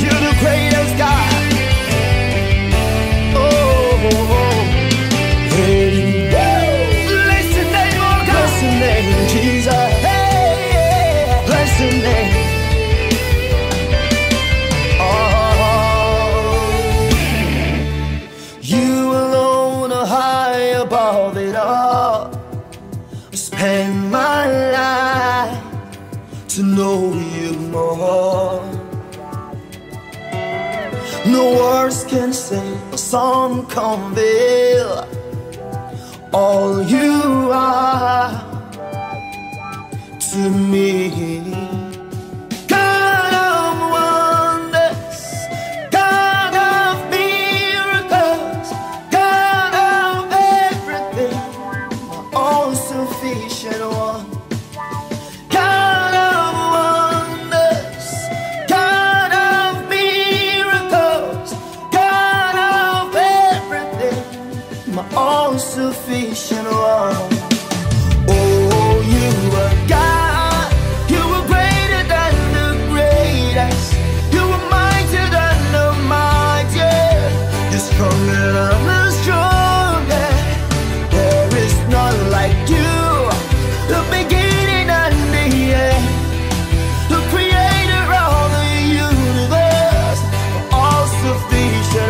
You're the greatest God. Oh, bless your name. Bless your name, above it all. Spend my life to know you more. No words can say, a song convey all you are to me. Sufficient one. God of wonders, God of miracles, God of everything, my all sufficient one. All